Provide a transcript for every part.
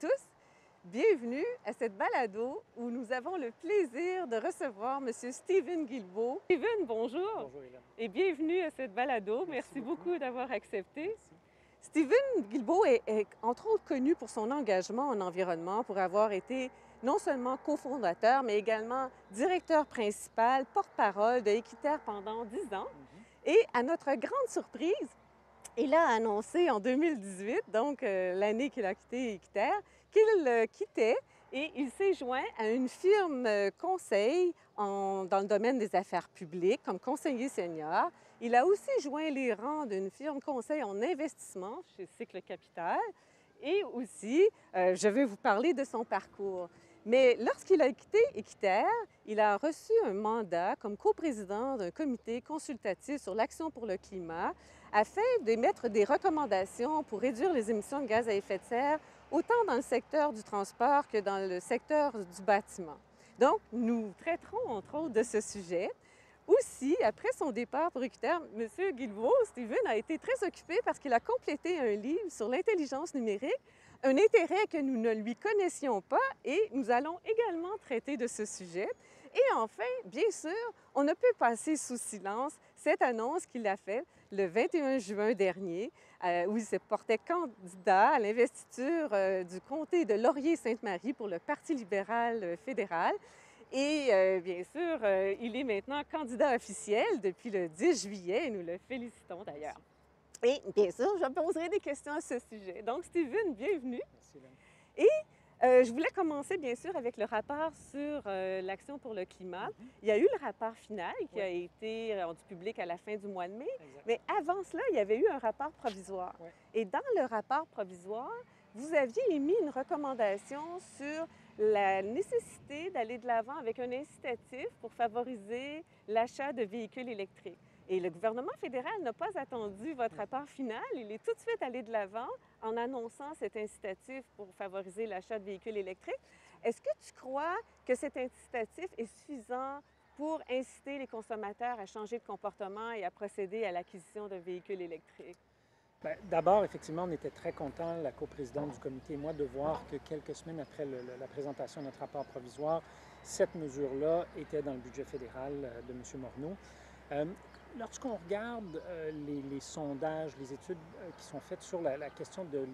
tous. Bienvenue à cette balado où nous avons le plaisir de recevoir M. Steven Guilbeault. Steven, bonjour. Bonjour Hélène. Et bienvenue à cette balado. Merci, Merci beaucoup, beaucoup. d'avoir accepté. Merci. Steven Guilbeault est, est entre autres connu pour son engagement en environnement, pour avoir été non seulement cofondateur, mais également directeur principal, porte-parole de Équiterre pendant 10 ans. Mhm. Et à notre grande surprise, il a annoncé en 2018, donc euh, l'année qu'il a quitté Équiterre, qu'il euh, quittait et il s'est joint à une firme euh, conseil dans le domaine des affaires publiques comme conseiller senior. Il a aussi joint les rangs d'une firme conseil en investissement chez Cycle Capital. Et aussi, je vais vous parler de son parcours. Mais lorsqu'il a quitté Équiterre, il a reçu un mandat comme coprésident d'un comité consultatif sur l'action pour le climat afin d'émettre des recommandations pour réduire les émissions de gaz à effet de serre, autant dans le secteur du transport que dans le secteur du bâtiment. Donc, nous traiterons entre autres de ce sujet. Aussi, après son départ pour Équiterre, M. Guilbeault, Steven, a été très occupé parce qu'il a complété un livre sur l'intelligence numérique, un intérêt que nous ne lui connaissions pas et nous allons également traiter de ce sujet. Et enfin, bien sûr, on ne peut passer sous silence cette annonce qu'il a faite le 21 juin dernier, euh, où il se portait candidat à l'investiture euh, du comté de Laurier-Sainte-Marie pour le Parti libéral euh, fédéral. Et euh, bien sûr, il est maintenant candidat officiel depuis le 10 juillet et nous le félicitons d'ailleurs. Et bien sûr, je poserai des questions à ce sujet. Donc, Steven, bienvenue. Merci. Euh, je voulais commencer, bien sûr, avec le rapport sur euh, l'action pour le climat. Mhm. Il y a eu le rapport final qui Oui. a été rendu public à la fin du mois de mai. Mais avant cela, il y avait eu un rapport provisoire. Et dans le rapport provisoire, vous aviez émis une recommandation sur la nécessité d'aller de l'avant avec un incitatif pour favoriser l'achat de véhicules électriques. Et le gouvernement fédéral n'a pas attendu votre rapport final. Il est tout de suite allé de l'avant en annonçant cet incitatif pour favoriser l'achat de véhicules électriques. Est-ce que tu crois que cet incitatif est suffisant pour inciter les consommateurs à changer de comportement et à procéder à l'acquisition de véhicules électriques? Ben, D'abord, effectivement, on était très contents, la coprésidente du comité et moi, de voir que quelques semaines après le- la présentation de notre rapport provisoire, cette mesure-là était dans le budget fédéral euh, de M. Morneau. Euh, Lorsqu'on regarde euh, les, les sondages, les études euh, qui sont faites sur la, la question de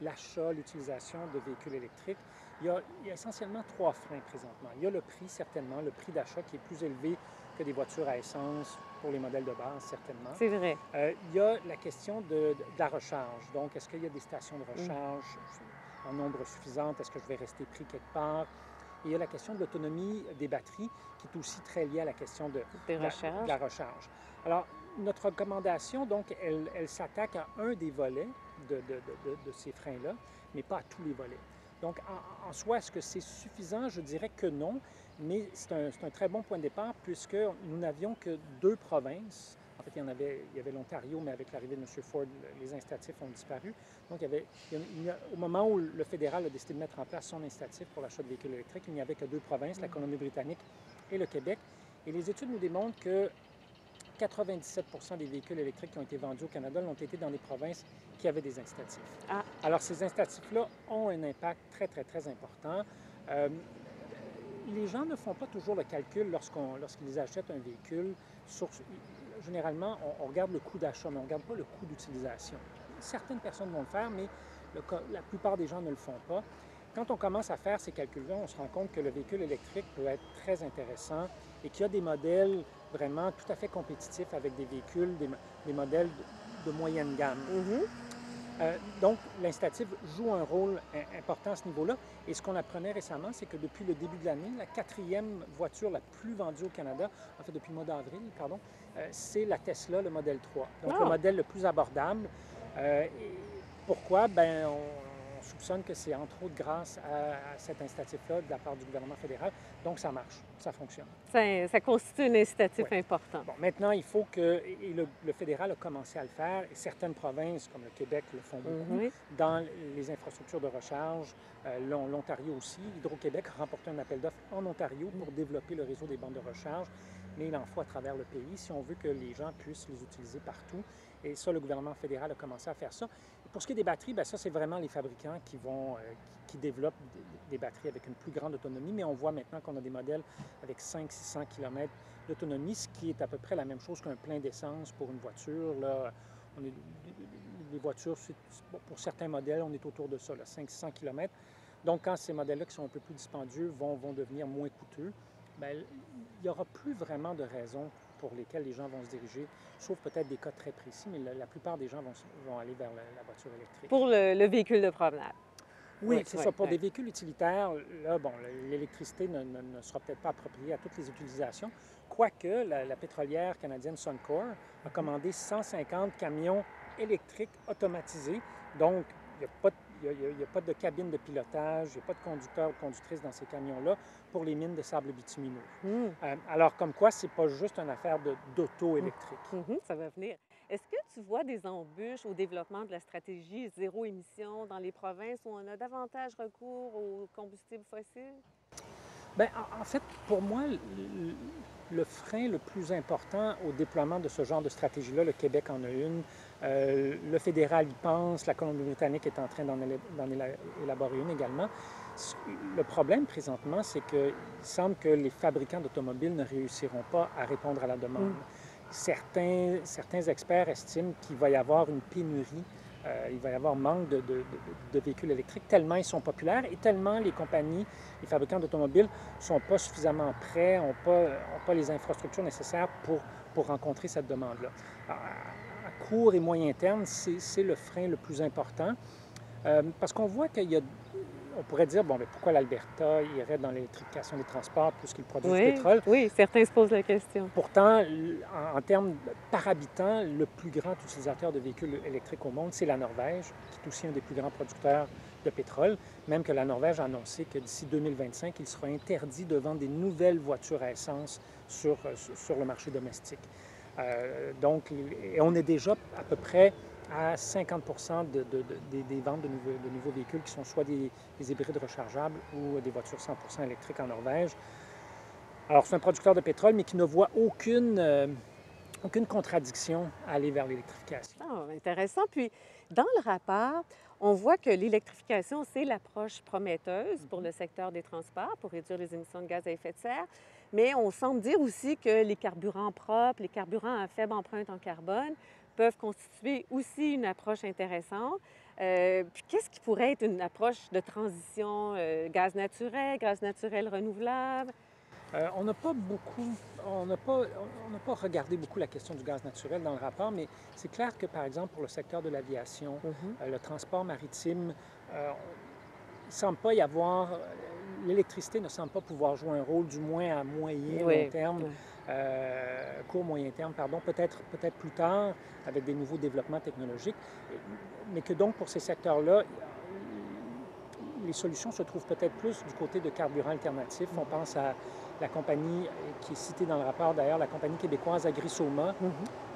l'achat, l'utilisation de véhicules électriques, il y, a, il y a essentiellement trois freins présentement. Il y a le prix, certainement, le prix d'achat qui est plus élevé que des voitures à essence pour les modèles de base, certainement. C'est vrai. Euh, il y a la question de, de la recharge. Donc, est-ce qu'il y a des stations de recharge en nombre suffisant? Est-ce que je vais rester pris quelque part? Et il y a la question de l'autonomie des batteries, qui est aussi très liée à la question de, la- de la recharge. Alors, notre recommandation, donc, elle, elle s'attaque à un des volets de, ces freins-là, mais pas à tous les volets. Donc, en, en soi, est-ce que c'est suffisant? Je dirais que non, mais c'est un, c'est un très bon point de départ puisque nous n'avions que deux provinces. Fait, il y en avait, il y avait l'Ontario, mais avec l'arrivée de M. Ford, le- les incitatifs ont disparu. Donc, il y avait, il y a- au moment où le fédéral a décidé de mettre en place son incitatif pour l'achat de véhicules électriques, il n'y avait que deux provinces, la Colombie-Britannique et le Québec. Et les études nous démontrent que 97 des véhicules électriques qui ont été vendus au Canada l'ont été dans des provinces qui avaient des incitatifs. Ah. Alors, ces incitatifs-là ont un impact très, très, très important. Euh, les gens ne font pas toujours le calcul lorsqu'ils achètent un véhicule. Sur, généralement, on, regarde le coût d'achat, mais on ne regarde pas le coût d'utilisation. Certaines personnes vont le faire, mais la plupart des gens ne le font pas. Quand on commence à faire ces calculs-là, on se rend compte que le véhicule électrique peut être très intéressant et qu'il y a des modèles vraiment tout à fait compétitifs avec des véhicules, des, mo- des modèles de, moyenne gamme. Mhm. Euh, donc, l'incitatif joue un rôle im- important à ce niveau-là. Et ce qu'on apprenait récemment, c'est que depuis le début de l'année, la quatrième voiture la plus vendue au Canada, en fait depuis le mois d'avril, pardon, euh, c'est la Tesla, le modèle 3. Donc, Ah. le modèle le plus abordable. Euh, et pourquoi? Ben, on soupçonne que c'est entre autres grâce à, à cet incitatif-là de la part du gouvernement fédéral. Donc, ça marche, ça fonctionne. Ça, ça constitue un incitatif Ouais. important. Bon, maintenant, il faut que, et le, le fédéral a commencé à le faire, et certaines provinces, comme le Québec, le font beaucoup, Mhm. dans les infrastructures de recharge. Euh, l'On- L'Ontario aussi. Hydro-Québec a remporté un appel d'offres en Ontario pour développer le réseau des bandes de recharge, mais il en faut à travers le pays si on veut que les gens puissent les utiliser partout. Et ça, le gouvernement fédéral a commencé à faire ça. Pour ce qui est des batteries, bien, ça, c'est vraiment les fabricants qui vont, euh, qui, développent des, batteries avec une plus grande autonomie, mais on voit maintenant qu'on a des modèles avec 500-600 km d'autonomie, ce qui est à peu près la même chose qu'un plein d'essence pour une voiture. Là, on est, les voitures, pour certains modèles, on est autour de ça, 500-600 km. Donc, quand ces modèles-là qui sont un peu plus dispendieux vont, vont devenir moins coûteux, bien, il n'y aura plus vraiment de raisons pour lesquelles les gens vont se diriger, sauf peut-être des cas très précis, mais la, la plupart des gens vont, aller vers la, la voiture électrique. Pour le, le véhicule de promenade. Oui, Oui, c'est oui, ça. Pour oui. des véhicules utilitaires, là, bon, l'électricité ne, ne- ne sera peut-être pas appropriée à toutes les utilisations, quoique la, la pétrolière canadienne Suncor a commandé 150 camions électriques automatisés. Donc, il n'y a, pas de- il y a- pas de cabine de pilotage, il n'y a pas de conducteur ou conductrice dans ces camions-là pour les mines de sable bitumineux. Hmm. Euh, alors, comme quoi, c'est pas juste une affaire d'auto électrique. Mhm, ça va venir. Est-ce que tu vois des embûches au développement de la stratégie zéro émission dans les provinces où on a davantage recours aux combustibles fossiles? Bien, en, en fait, pour moi, le, le frein le plus important au déploiement de ce genre de stratégie-là, le Québec en a une, euh, le fédéral y pense, la Colombie-Britannique est en train d'en éla- d'en éla- élaborer une également. Le problème présentement, c'est qu'il semble que les fabricants d'automobiles ne réussiront pas à répondre à la demande. Certains, certains experts estiment qu'il va y avoir une pénurie euh, il va y avoir manque de, de- de- de véhicules électriques tellement ils sont populaires et tellement les compagnies, les fabricants d'automobiles ne sont pas suffisamment prêts, n'ont pas, ont pas les infrastructures nécessaires pour, pour rencontrer cette demande-là. Court et moyen terme, c'est le frein le plus important euh, parce qu'on voit qu'il y a, on pourrait dire, bon, mais pourquoi l'Alberta irait dans l'électrification des transports plus qu'il produit du Oui, pétrole? oui, certains se posent la question. Pourtant, en, en termes par habitant, le plus grand utilisateur de véhicules électriques au monde, c'est la Norvège, qui est aussi un des plus grands producteurs de pétrole. Même que la Norvège a annoncé que d'ici 2025, il sera interdit de vendre des nouvelles voitures à essence sur- sur le marché domestique. Euh, donc, et on est déjà à peu près à 50 de, de- de- des, ventes de nouveaux, de nouveaux véhicules qui sont soit des, des hybrides rechargeables ou des voitures 100 électriques en Norvège. Alors, c'est un producteur de pétrole, mais qui ne voit aucune, euh, aucune contradiction à aller vers l'électrification. Ah, intéressant. Puis, dans le rapport, on voit que l'électrification, c'est l'approche prometteuse pour le secteur des transports pour réduire les émissions de gaz à effet de serre. Mais on semble dire aussi que les carburants propres, les carburants à faible empreinte en carbone peuvent constituer aussi une approche intéressante. Euh, puis qu'est-ce qui pourrait être une approche de transition euh, gaz naturel, gaz naturel renouvelable? Euh, on n'a pas beaucoup, on n'a pas, on n'a pas regardé beaucoup la question du gaz naturel dans le rapport, mais c'est clair que, par exemple, pour le secteur de l'aviation, euh, le transport maritime, semble pas y avoir, euh, l'électricité ne semble pas pouvoir jouer un rôle, du moins à moyen, Oui, long terme, oui. euh, court, moyen terme, pardon, peut-être peut plus tard avec des nouveaux développements technologiques, mais que donc pour ces secteurs-là, les solutions se trouvent peut-être plus du côté de carburants alternatifs. On pense à la compagnie euh, qui est citée dans le rapport d'ailleurs, la compagnie québécoise Agrisoma, Mhm.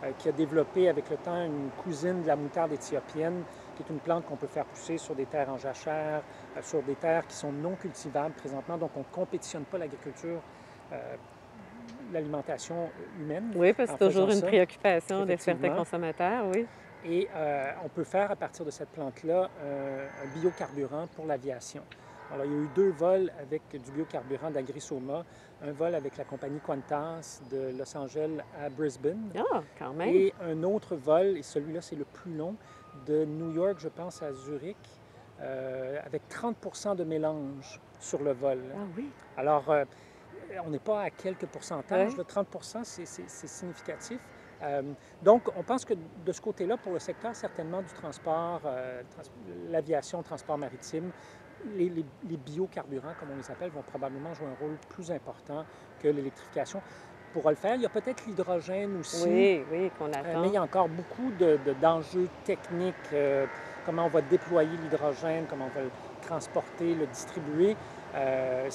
euh, qui a développé avec le temps une cousine de la moutarde éthiopienne, qui est une plante qu'on peut faire pousser sur des terres en jachère, euh, sur des terres qui sont non cultivables présentement. Donc, on ne compétitionne pas l'agriculture, euh, l'alimentation humaine. Oui, parce que c'est toujours une ça, préoccupation de certains consommateurs, oui. Et euh, on peut faire à partir de cette plante-là un biocarburant pour l'aviation. Alors, il y a eu deux vols avec du biocarburant d'Agrisoma, un vol avec la compagnie Qantas de Los Angeles à Brisbane Ah, quand même. et un autre vol, et celui-là c'est le plus long, de New York, je pense, à Zurich, euh, avec 30% de mélange sur le vol. Ah oui. Alors, euh, on n'est pas à quelques pourcentages, Ouais. le 30 c'est- significatif. Euh, donc, on pense que de ce côté-là, pour le secteur certainement du transport, trans- l'aviation, le transport maritime, les, les- les biocarburants, comme on les appelle, vont probablement jouer un rôle plus important que l'électrification. Pour le faire, il y a peut-être l'hydrogène aussi. Oui, oui, qu'on Euh, attend. mais il y a encore beaucoup de- de- d'enjeux techniques, euh, comment on va déployer l'hydrogène, comment on va le transporter, le distribuer. Euh,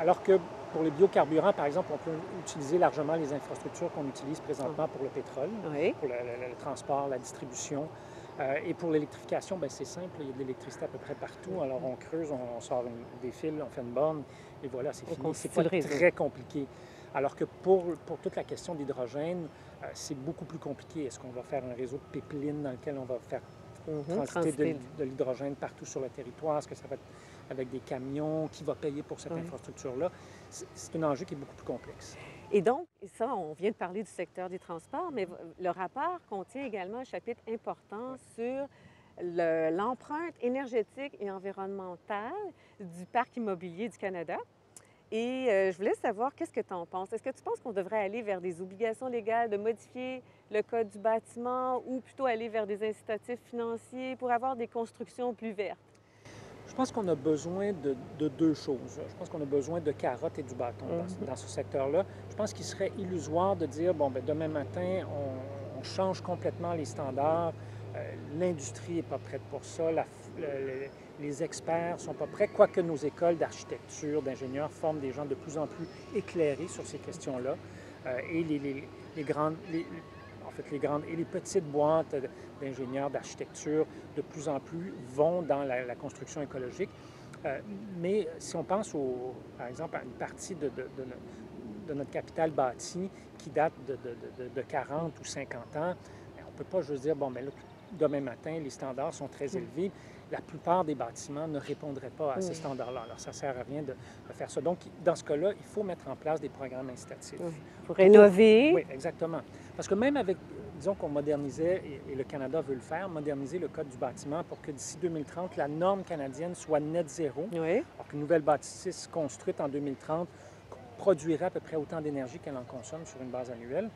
alors que pour les biocarburants, par exemple, on peut utiliser largement les infrastructures qu'on utilise présentement pour le pétrole, Oui. pour le, le- le transport, la distribution. Euh, et pour l'électrification, ben, c'est simple, il y a de l'électricité à peu près partout. Alors on creuse, on, on sort une- des fils, on fait une borne, et voilà, c'est fini. C'est pas très compliqué. Alors que pour, pour toute la question d'hydrogène, euh, c'est beaucoup plus compliqué. Est-ce qu'on va faire un réseau de pipeline dans lequel on va faire mhm, transiter, de, l'hydrogène partout sur le territoire? Est-ce que ça va être avec des camions? Qui va payer pour cette infrastructure-là? C'est un enjeu qui est beaucoup plus complexe. Et donc, ça, on vient de parler du secteur des transports, mais le rapport contient également un chapitre important sur l'empreinte énergétique et environnementale du parc immobilier du Canada. Et euh, je voulais savoir, qu'est-ce que tu en penses? Est-ce que tu penses qu'on devrait aller vers des obligations légales de modifier le code du bâtiment ou plutôt aller vers des incitatifs financiers pour avoir des constructions plus vertes? Je pense qu'on a besoin de, deux choses. Je pense qu'on a besoin de carottes et du bâton dans, mhm. ce secteur-là. Je pense qu'il serait illusoire de dire, bon, ben demain matin, on, change complètement les standards. Euh, l'industrie n'est pas prête pour ça. Les experts ne sont pas prêts, quoique nos écoles d'architecture, d'ingénieurs forment des gens de plus en plus éclairés sur ces questions-là. Euh, et les, grandes, en fait, les grandes et les petites boîtes d'ingénieurs d'architecture de plus en plus vont dans la, construction écologique. Euh, mais si on pense, au, par exemple, à une partie de, notre capital bâti qui date de, 40 ou 50 ans, ben, on ne peut pas juste dire, bon, mais là, demain matin, les standards sont très mm. élevés. La plupart des bâtiments ne répondraient pas à ces standards-là. Alors, ça ne sert à rien de, faire ça. Donc, dans ce cas-là, il faut mettre en place des programmes incitatifs. Pour rénover. Oui, exactement. Parce que même avec, disons qu'on modernisait, et, le Canada veut le faire, moderniser le code du bâtiment pour que d'ici 2030, la norme canadienne soit net zéro. Oui. Alors qu'une nouvelle bâtisse construite en 2030 produirait à peu près autant d'énergie qu'elle en consomme sur une base annuelle.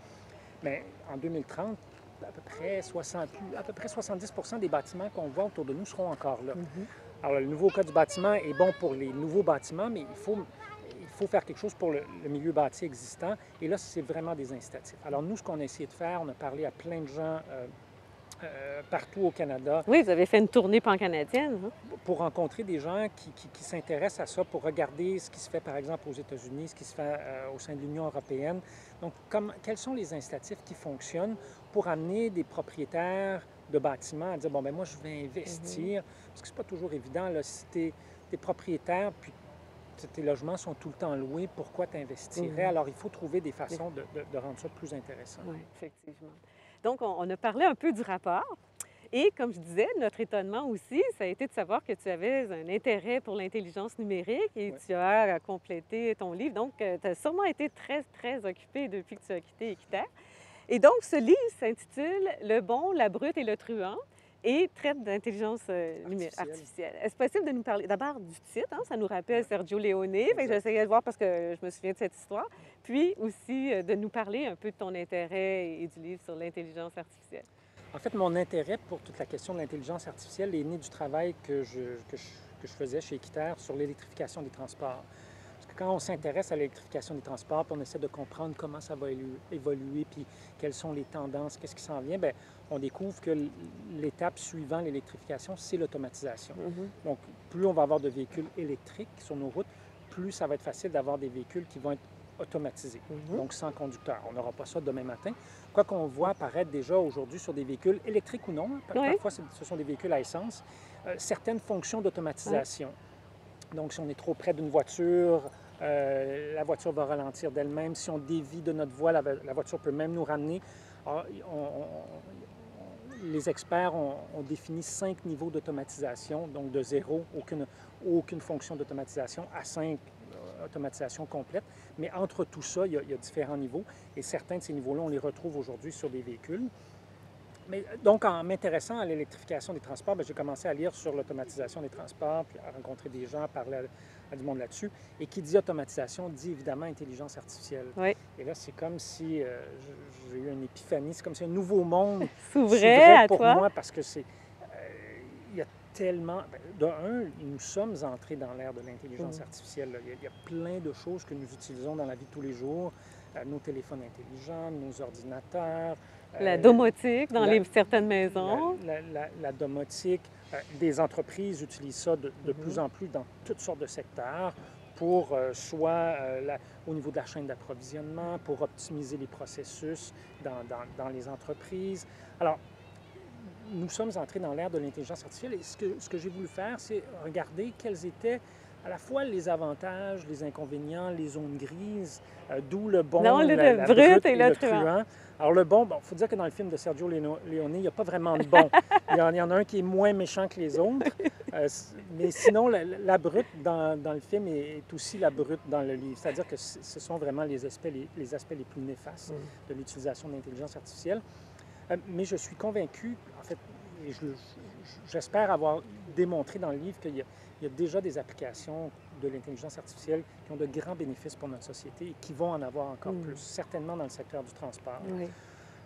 Mais en 2030, à peu près, 60, à peu près 70% des bâtiments qu'on voit autour de nous seront encore là. Mhm. Alors, le nouveau code du bâtiment est bon pour les nouveaux bâtiments, mais il faut, il faut faire quelque chose pour le, milieu bâti existant. Et là, c'est vraiment des incitatifs. Alors, nous, ce qu'on a essayé de faire, on a parlé à plein de gens euh, euh, partout au Canada. Oui, vous avez fait une tournée pan-canadienne. Hein? Pour rencontrer des gens qui, qui, s'intéressent à ça, pour regarder ce qui se fait, par exemple, aux États-Unis, ce qui se fait euh, au sein de l'Union européenne. Donc, comme, quels sont les incitatifs qui fonctionnent pour amener des propriétaires de bâtiments à dire, bon, ben moi, je vais investir, mhm. parce que c'est pas toujours évident, là, si tu es, propriétaire, puis tes logements sont tout le temps loués, pourquoi tu investirais? Mhm. Alors, il faut trouver des façons de, de rendre ça plus intéressant. Oui, effectivement. Donc, on, a parlé un peu du rapport. Et comme je disais, notre étonnement aussi, ça a été de savoir que tu avais un intérêt pour l'intelligence numérique et tu as complété ton livre. Donc, euh, tu as sûrement été très, très occupé depuis que tu as quitté Équiterre. Et donc, ce livre s'intitule Le bon, la brute et le truand et traite d'intelligence euh, artificielle. Est-ce possible de nous parler d'abord du titre? Hein? Ça nous rappelle Sergio Leone. J'essayais de voir parce que je me souviens de cette histoire. Puis aussi euh, de nous parler un peu de ton intérêt et du livre sur l'intelligence artificielle. En fait, mon intérêt pour toute la question de l'intelligence artificielle est né du travail que je, que je, que je faisais chez Equiterre sur l'électrification des transports quand on s'intéresse à l'électrification des transports, puis on essaie de comprendre comment ça va évoluer, puis quelles sont les tendances, qu'est-ce qui s'en vient, bien, on découvre que l'étape suivant l'électrification, c'est l'automatisation. Mm-hmm. Donc, plus on va avoir de véhicules électriques sur nos routes, plus ça va être facile d'avoir des véhicules qui vont être automatisés, mm-hmm. donc sans conducteur. On n'aura pas ça demain matin. Quoi qu'on voit apparaître déjà aujourd'hui sur des véhicules électriques ou non, parfois ce sont des véhicules à essence, euh, certaines fonctions d'automatisation. Donc, si on est trop près d'une voiture, euh, la voiture va ralentir d'elle-même. Si on dévie de notre voie, la, voiture peut même nous ramener. Ah, les experts ont, défini cinq niveaux d'automatisation, donc de zéro, aucune, fonction d'automatisation, à cinq euh, automatisations complètes. Mais entre tout ça, il y, a, différents niveaux et certains de ces niveaux-là, on les retrouve aujourd'hui sur des véhicules. Mais, donc, en m'intéressant à l'électrification des transports, ben, j'ai commencé à lire sur l'automatisation des transports, puis à rencontrer des gens, à parler à, du monde là-dessus. Et qui dit automatisation dit évidemment intelligence artificielle. Et là, c'est comme si euh, j'ai eu une épiphanie, c'est comme si un nouveau monde s'ouvrait pour moi parce que c'est. Euh, il y a tellement. Ben, de un, nous sommes entrés dans l'ère de l'intelligence mm. artificielle. Il, y a, plein de choses que nous utilisons dans la vie de tous les jours. Euh, nos téléphones intelligents, nos ordinateurs, la domotique dans les, certaines maisons. La, domotique, des entreprises utilisent ça de, mhm. plus en plus dans toutes sortes de secteurs pour euh, soit au niveau de la chaîne d'approvisionnement, pour optimiser les processus dans, dans, les entreprises. Alors, nous sommes entrés dans l'ère de l'intelligence artificielle et ce que, ce que j'ai voulu faire, c'est regarder quels étaient à la fois les avantages, les inconvénients, les zones grises, euh, d'où le bon, Non, le- la- le la brut brute et le truand. Alors le bon, il faut dire que dans le film de Sergio Leone, il n'y a pas vraiment de bon. il, y en, il y en a un qui est moins méchant que les autres. Euh, mais sinon, la, brute dans, dans le film est, est aussi la brute dans le livre. C'est-à-dire que ce sont vraiment les aspects les, les aspects les plus néfastes Mm. de l'utilisation de l'intelligence artificielle. Euh, mais je suis convaincu, en fait, et je- je- j'espère avoir démontré dans le livre qu'il y, a- il y a déjà des applications de l'intelligence artificielle qui ont de grands bénéfices pour notre société et qui vont en avoir encore Mm. plus, certainement dans le secteur du transport. Oui.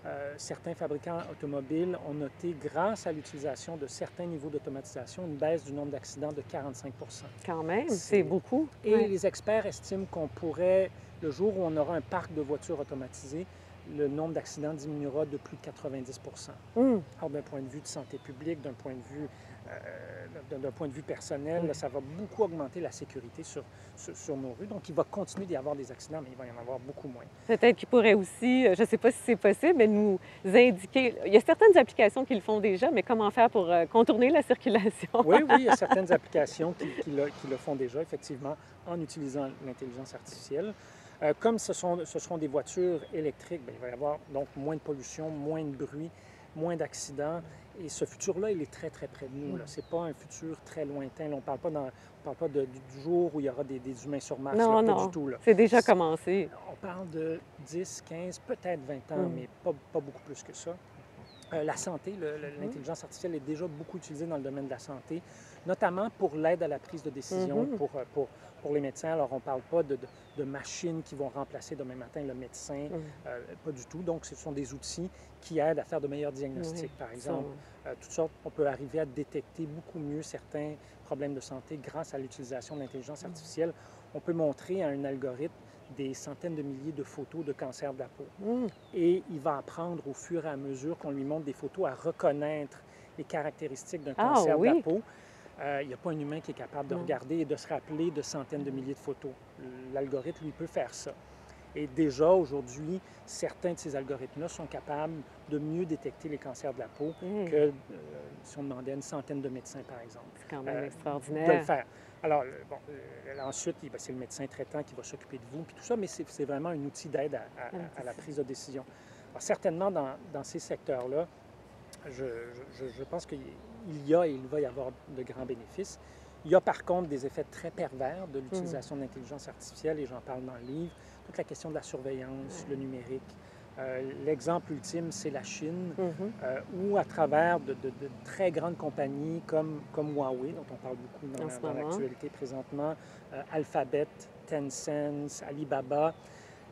Euh, certains fabricants automobiles ont noté, grâce à l'utilisation de certains niveaux d'automatisation, une baisse du nombre d'accidents de 45% Quand même, C'est- beaucoup. Et Ouais. les experts estiment qu'on pourrait, le jour où on aura un parc de voitures automatisées, le nombre d'accidents diminuera de plus de 90 Hum, Alors, d'un point de vue de santé publique, d'un point de vue, euh, d'un- point de vue personnel, ça va beaucoup augmenter la sécurité sur, sur, sur nos rues. Donc, il va continuer d'y avoir des accidents, mais il va y en avoir beaucoup moins. Peut-être qu'il pourrait aussi, euh, je ne sais pas si c'est possible, mais nous indiquer. Il y a certaines applications qui le font déjà, mais comment faire pour euh, contourner la circulation? Oui, oui, il y a certaines applications qui, qui le, qui le font déjà, effectivement, en utilisant l'intelligence artificielle. Euh, comme ce, sont, ce seront des voitures électriques, bien, il va y avoir donc moins de pollution, moins de bruit, moins d'accidents. Et ce futur-là, il est très, très près de nous. Mm. Ce n'est pas un futur très lointain. Là, on ne parle pas, dans- on parle pas de- du jour où il y aura des, des humains sur Mars. Non, là, pas non. du tout. C'est déjà commencé. On parle de 10, 15, peut-être 20 ans, Mm. mais pas, pas beaucoup plus que ça. Euh, la santé, Mm. l'intelligence artificielle est déjà beaucoup utilisée dans le domaine de la santé, notamment pour l'aide à la prise de décision Mhm. pour, euh, pour, pour les médecins. Alors, on ne parle pas de, de- de machines qui vont remplacer demain matin le médecin, Hum, euh, pas du tout. Donc, ce sont des outils qui aident à faire de meilleurs diagnostics, oui, par exemple. Euh, toutes sortes, on peut arriver à détecter beaucoup mieux certains problèmes de santé grâce à l'utilisation de l'intelligence artificielle. On peut montrer à un algorithme des centaines de milliers de photos de cancer de la peau. hum, Et il va apprendre au fur et à mesure qu'on lui montre des photos à reconnaître les caractéristiques d'un Ah, cancer de la peau. Euh, il n'y a pas un humain qui est capable de regarder et de se rappeler de centaines de milliers de photos. L'algorithme, lui, peut faire ça. Et déjà, aujourd'hui, certains de ces algorithmes-là sont capables de mieux détecter les cancers de la peau hum. que euh, si on demandait à une centaine de médecins, par exemple C'est quand même euh, de le extraordinaire. faire. Alors, le- bon, euh, ensuite, c'est le médecin traitant qui va s'occuper de vous, puis tout ça, mais c'est vraiment un outil d'aide à, à- à c'est la prise de décision. Alors, certainement, dans, dans ces secteurs-là, je, je- je pense qu'il y a et il va y avoir de grands bénéfices. Il y a par contre des effets très pervers de l'utilisation de l'intelligence artificielle, et j'en parle dans le livre. Toute la question de la surveillance, le numérique. Euh, L'exemple ultime, c'est la Chine Mhm. euh, ou à travers de, de- de très grandes compagnies comme, comme Huawei, dont on parle beaucoup dans, la- l'actualité présentement, euh, Alphabet, Tencent, Alibaba.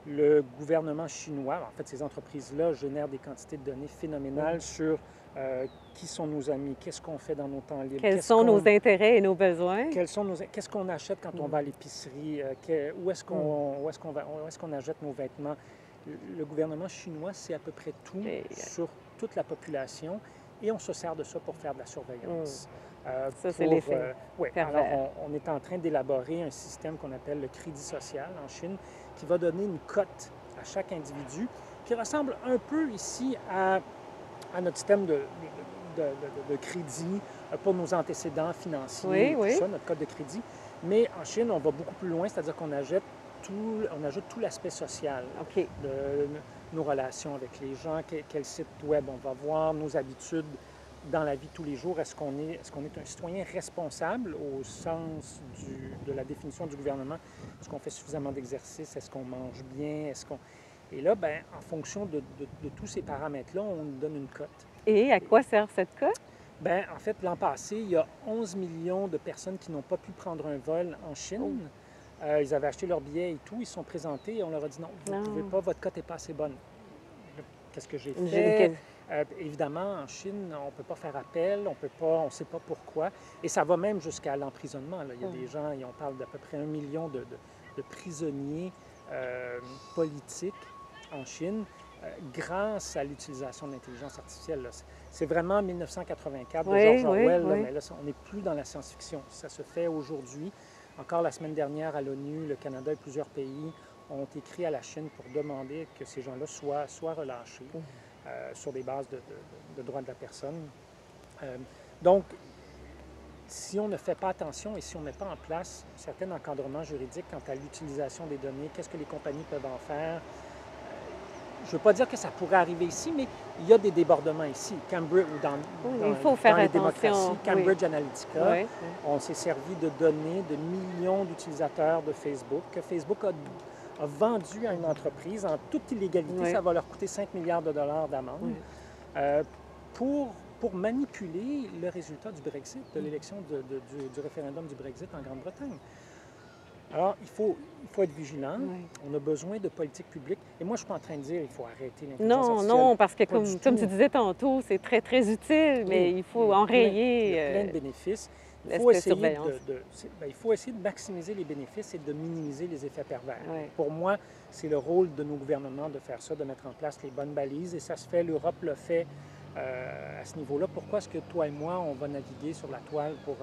Le gouvernement chinois, en fait, ces entreprises-là génèrent des quantités de données phénoménales Mm. sur euh, qui sont nos amis, qu'est-ce qu'on fait dans nos temps libres, Quels sont nos intérêts et nos besoins? quels sont nos, qu'est-ce qu'on achète quand on Mm. va à l'épicerie, euh, que- où est-ce qu'on, qu'on va, où est-ce qu'on achète nos vêtements? Le, gouvernement chinois sait à peu près tout Et- sur toute la population et on se sert de ça pour faire de la surveillance. Euh, Mm. Ça, c'est l'effet euh, pervers. alors on, on est en train d'élaborer un système qu'on appelle le crédit social en Chine qui va donner une cote à chaque individu qui ressemble un peu ici à, à notre système de, de- de- de- de crédit euh, pour nos antécédents financiers, Oui, tout oui. ça, notre code de crédit. Mais en Chine, on va beaucoup plus loin, c'est-à-dire qu'on ajoute tout, on ajoute tout l'aspect social de nos relations avec les gens, que- quel site web on va voir, nos habitudes dans la vie de tous les jours. Est-ce qu'on est, est, qu'on est un citoyen responsable au sens du- de la définition du gouvernement? Est-ce qu'on fait suffisamment d'exercice? Est-ce qu'on mange bien? Est-ce qu'on... Et là, ben, en fonction de, de- de tous ces paramètres-là, on nous donne une cote. Et à quoi sert cette cote? Ben, en fait, l'an passé, il y a 11 millions de personnes qui n'ont pas pu prendre un vol en Chine. Euh, ils avaient acheté leur billet et tout, ils se sont présentés et on leur a dit non, vous ne pouvez pas, votre cote n'est pas assez bonne. Qu'est-ce que j'ai fait? Euh, évidemment, en Chine, on ne peut pas faire appel, on peut pas, on ne sait pas pourquoi. Et ça va même jusqu'à l'emprisonnement. Il y a Mm. des gens, et on parle d'à peu près un million de, de- de prisonniers euh, politiques en Chine euh, grâce à l'utilisation de l'intelligence artificielle. C'est- vraiment 1984 de George Orwell, oui. mais là, on n'est plus dans la science-fiction. Ça se fait aujourd'hui. Encore la semaine dernière à l'ONU, le Canada et plusieurs pays ont écrit à la Chine pour demander que ces gens-là soient, soient relâchés euh, sur des bases de, de- de droits de la personne. Euh, donc, si on ne fait pas attention et si on ne met pas en place certains encadrements juridiques quant à l'utilisation des données, qu'est-ce que les compagnies peuvent en faire, je ne veux pas dire que ça pourrait arriver ici, mais il y a des débordements ici. Cambridge, dans, il faut faire les démocraties, Cambridge oui. Analytica, Oui. on s'est servi de données de millions d'utilisateurs de Facebook que Facebook a, a vendu à une entreprise en toute illégalité. Ça va leur coûter 5 milliards de dollars d'amende euh, pour, pour manipuler le résultat du Brexit, de l'élection de- du, du référendum du Brexit en Grande-Bretagne. Alors, il faut, il faut être vigilant. Oui. On a besoin de politique publique. Et moi, je ne suis pas en train de dire qu'il faut arrêter l'intelligence Non, non, parce que comme, comme tu disais tantôt, c'est très, très utile, mais Oui, il faut enrayer. il y a plein euh, de bénéfices. Il faut, essayer de, ben, il faut essayer de maximiser les bénéfices et de minimiser les effets pervers. Pour moi, c'est le rôle de nos gouvernements de faire ça, de mettre en place les bonnes balises. Et ça se fait, l'Europe le fait euh, à ce niveau-là. Pourquoi est-ce que toi et moi, on va naviguer sur la toile pour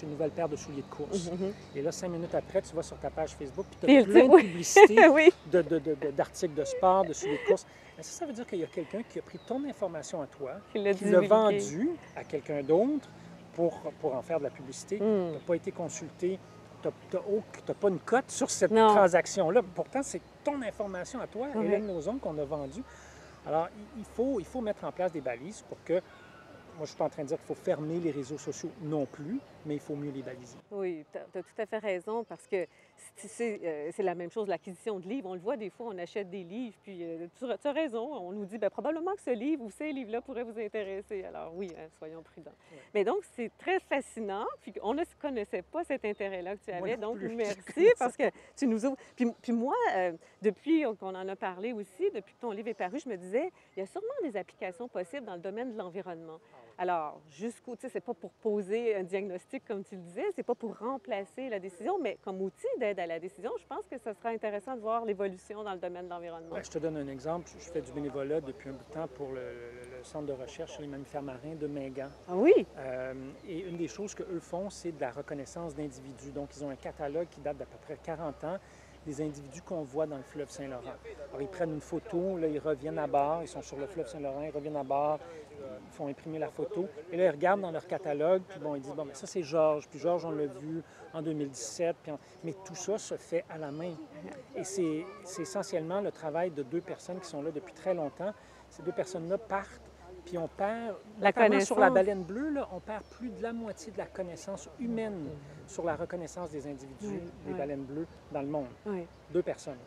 une nouvelle paire de souliers de course? Mhm. Et là, cinq minutes après, tu vas sur ta page Facebook puis tu as plein de oui. publicités oui, de- de- de- de- d'articles de, sport, de souliers de course. Mais ça, ça veut dire qu'il y a quelqu'un qui a pris ton information à toi, qui l'a vendu à quelqu'un d'autre pour, pour en faire de la publicité? Hmm. Tu n'as pas été consulté, tu n'as pas une cote sur cette transaction-là. Pourtant, c'est ton information à toi, Oui. Hélène Nozon, qu'on a vendue. Alors, il- il faut, il faut mettre en place des balises pour que. Moi, je ne suis pas en train de dire qu'il faut fermer les réseaux sociaux non plus, mais il faut mieux les baliser. Oui, tu as, tout à fait raison parce que c'est- euh, c'est la même chose, l'acquisition de livres. On le voit des fois, on achète des livres, puis euh, tu as- tu as raison, on nous dit ben, probablement que ce livre ou ces livres-là pourraient vous intéresser. Alors oui, hein, soyons prudents. Ouais. Mais donc, c'est très fascinant, puis on ne connaissait pas cet intérêt-là que tu Moi avais, non donc plus, merci parce que tu nous ouvres. Puis, puis moi, euh, depuis qu'on en a parlé aussi, depuis que ton livre est paru, je me disais, il y a sûrement des applications possibles dans le domaine de l'environnement. Alors, jusqu'où, tu sais, c'est pas pour poser un diagnostic, comme tu le disais, c'est pas pour remplacer la décision, mais comme outil d'aide à la décision, je pense que ce sera intéressant de voir l'évolution dans le domaine de l'environnement. Ben, je te donne un exemple. Je fais du bénévolat depuis un bout de temps pour le, le- le centre de recherche sur les mammifères marins de Mingan. Ah oui? Euh, et une des choses qu'eux font, c'est de la reconnaissance d'individus. Donc, ils ont un catalogue qui date d'à peu près 40 ans des individus qu'on voit dans le fleuve Saint-Laurent. Alors, ils prennent une photo, là, ils reviennent à bord, ils sont sur le fleuve Saint-Laurent, ils reviennent à bord, ils font imprimer la photo, et là, ils regardent dans leur catalogue, puis bon, ils disent, bon, mais ça, c'est Georges, puis Georges, on l'a vu en 2017, puis en- mais tout ça se fait à la main. Et c'est c'est essentiellement le travail de deux personnes qui sont là depuis très longtemps. Ces deux personnes-là partent, puis on perd, La notamment sur la connaissance. baleine bleue, là, on perd plus de la moitié de la connaissance humaine sur la reconnaissance des individus Oui, des oui. baleines bleues dans le monde. Oui. Deux personnes.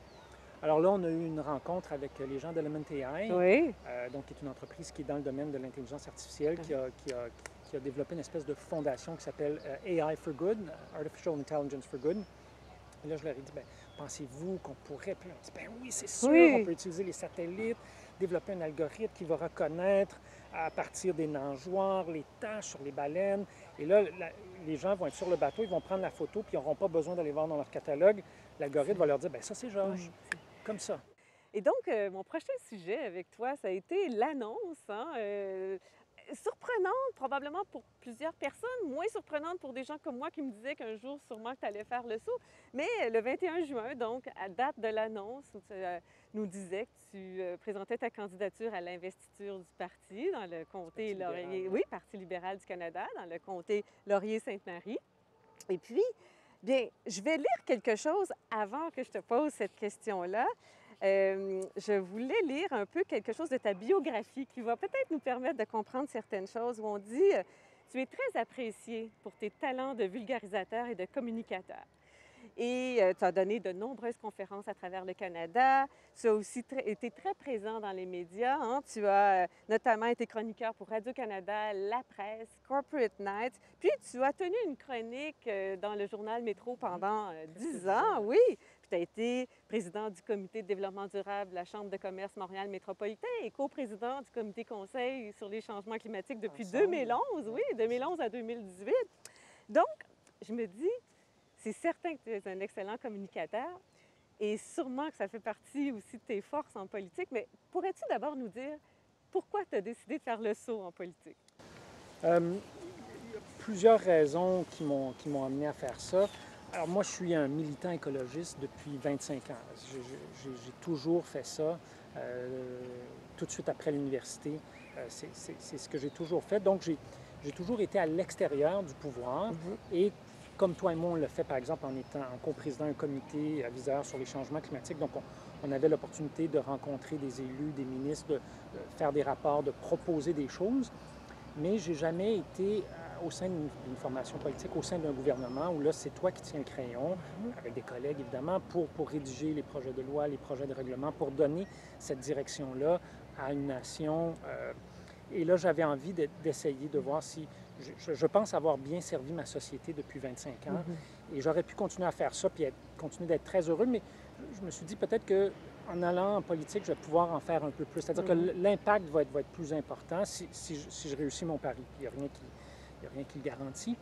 Alors là, on a eu une rencontre avec les gens d'Element AI, Oui. euh, donc qui est une entreprise qui est dans le domaine de l'intelligence artificielle, qui a, qui, a, qui a développé une espèce de fondation qui s'appelle euh, AI for Good, Artificial Intelligence for Good. Et là, je leur ai dit, ben, pensez-vous qu'on pourrait... Puis on dit, ben oui, c'est sûr, Oui. on peut utiliser les satellites, développer un algorithme qui va reconnaître à partir des nageoires les taches sur les baleines. Et là, la- les gens vont être sur le bateau, ils vont prendre la photo, puis ils n'auront pas besoin d'aller voir dans leur catalogue. L'algorithme va leur dire, ben ça, c'est Georges. Oui. Comme ça. Et donc, euh, mon prochain sujet avec toi, ça a été l'annonce. hein, euh, surprenante probablement pour plusieurs personnes, moins surprenante pour des gens comme moi qui me disaient qu'un jour, sûrement, que tu allais faire le saut. Mais euh, le 21 juin, donc, à date de l'annonce, où tu euh, nous disais que tu euh, présentais ta candidature à l'investiture du parti dans le comté libéral, Laurier. Oui, Parti libéral du Canada, dans le comté Laurier-Sainte-Marie. Et puis, bien, je vais lire quelque chose avant que je te pose cette question-là. Euh, je voulais lire un peu quelque chose de ta biographie qui va peut-être nous permettre de comprendre certaines choses où on dit euh, tu es très apprécié pour tes talents de vulgarisateur et de communicateur. Et euh, tu as donné de nombreuses conférences à travers le Canada. Tu as aussi été très présent dans les médias. hein. Tu as euh, notamment été chroniqueur pour Radio-Canada, La Presse, Corporate Night. Puis tu as tenu une chronique euh, dans le journal Métro pendant euh, dix ans, oui. Puis tu as été président du comité de développement durable de la Chambre de commerce Montréal métropolitain et coprésident du comité conseil sur les changements climatiques depuis Ensemble. 2011, oui, 2011 à 2018. Donc, je me dis, c'est certain que tu es un excellent communicateur et sûrement que ça fait partie aussi de tes forces en politique, mais pourrais-tu d'abord nous dire pourquoi tu as décidé de faire le saut en politique? Euh, il y a plusieurs raisons qui m'ont, qui m'ont amené à faire ça. Alors moi, je suis un militant écologiste depuis 25 ans. J'ai, j'ai- j'ai toujours fait ça, euh, tout de suite après l'université. Euh, c'est, c'est- c'est ce que j'ai toujours fait. Donc, j'ai, j'ai toujours été à l'extérieur du pouvoir Mhm. et comme toi et moi, on le fait par exemple en étant en co-président d'un comité aviseur sur les changements climatiques. Donc, on, on avait l'opportunité de rencontrer des élus, des ministres, de, de faire des rapports, de proposer des choses. Mais j'ai jamais été euh, au sein d'une formation politique, au sein d'un gouvernement où là, c'est toi qui tiens le crayon, avec des collègues évidemment, pour, pour rédiger les projets de loi, les projets de règlement, pour donner cette direction-là à une nation. euh, et là, j'avais envie de- d'essayer de voir si. Je, pense avoir bien servi ma société depuis 25 ans Mhm. et j'aurais pu continuer à faire ça puis être- continuer d'être très heureux, mais je me suis dit peut-être que en allant en politique, je vais pouvoir en faire un peu plus. C'est-à-dire Mhm. que l'impact va être, va être plus important si, si je, si je réussis mon pari. Il n'y a rien qui, il y a rien qui le garantit,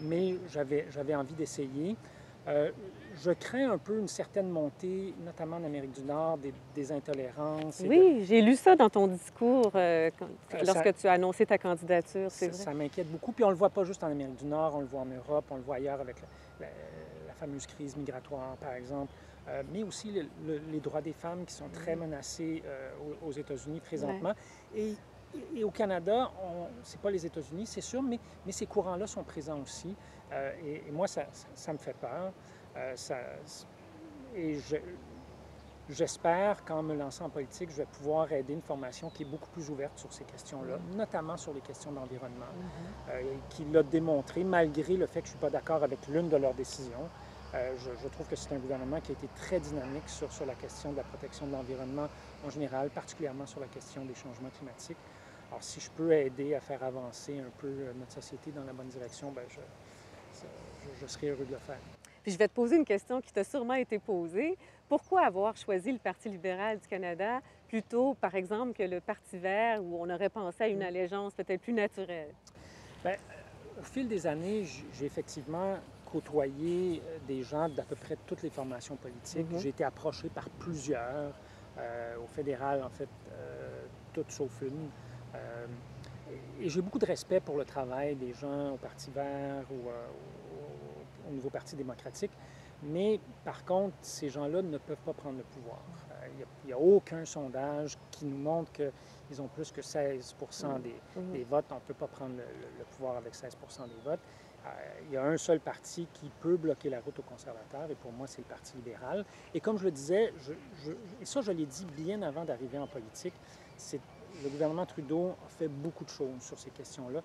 mais j'avais j'avais envie d'essayer. Euh, je crains un peu une certaine montée, notamment en Amérique du Nord, des, des intolérances. de- Oui, j'ai lu ça dans ton discours euh, quand- Euh, lorsque ça- tu as annoncé ta candidature, Ça, ça m'inquiète beaucoup. Puis on ne le voit pas juste en Amérique du Nord, on le voit en Europe, on le voit ailleurs avec la, la- la fameuse crise migratoire, par exemple, Euh, mais aussi le- le- les droits des femmes qui sont très menacés aux, aux États-Unis présentement. Et, et- et au Canada, ce n'est pas les États-Unis, c'est sûr, mais, mais ces courants-là sont présents aussi. Euh, et, et moi, ça, ça- ça me fait peur. Euh, ça- et je- J'espère qu'en me lançant en politique, je vais pouvoir aider une formation qui est beaucoup plus ouverte sur ces questions-là, notamment sur les questions d'environnement, euh, et qui l'a démontré, malgré le fait que je ne suis pas d'accord avec l'une de leurs décisions. Euh, je, je trouve que c'est un gouvernement qui a été très dynamique sur, sur la question de la protection de l'environnement en général, particulièrement sur la question des changements climatiques. Alors, si je peux aider à faire avancer un peu euh, notre société dans la bonne direction, ben, je, je- je serai heureux de le faire. Puis je vais te poser une question qui t'a sûrement été posée. Pourquoi avoir choisi le Parti libéral du Canada plutôt, par exemple, que le Parti vert où on aurait pensé à une Mm. allégeance peut-être plus naturelle? Au fil des années, j'ai effectivement côtoyé euh, des gens d'à peu près toutes les formations politiques. Mhm. J'ai été approché par plusieurs, euh, au fédéral en fait, euh, toutes sauf une. Euh, et- j'ai beaucoup de respect pour le travail des gens au Parti vert ou au, au Nouveau Parti démocratique. Mais par contre, ces gens-là ne peuvent pas prendre le pouvoir. Euh, Il n'y a, aucun sondage qui nous montre qu'ils ont plus que 16 des, Mhm. des votes. On ne peut pas prendre le, le- le pouvoir avec 16 des votes. Euh, il y a un seul parti qui peut bloquer la route aux conservateurs, et pour moi, c'est le Parti libéral. Et comme je le disais, je- je- et ça, je l'ai dit bien avant d'arriver en politique, c'est le gouvernement Trudeau a fait beaucoup de choses sur ces questions-là.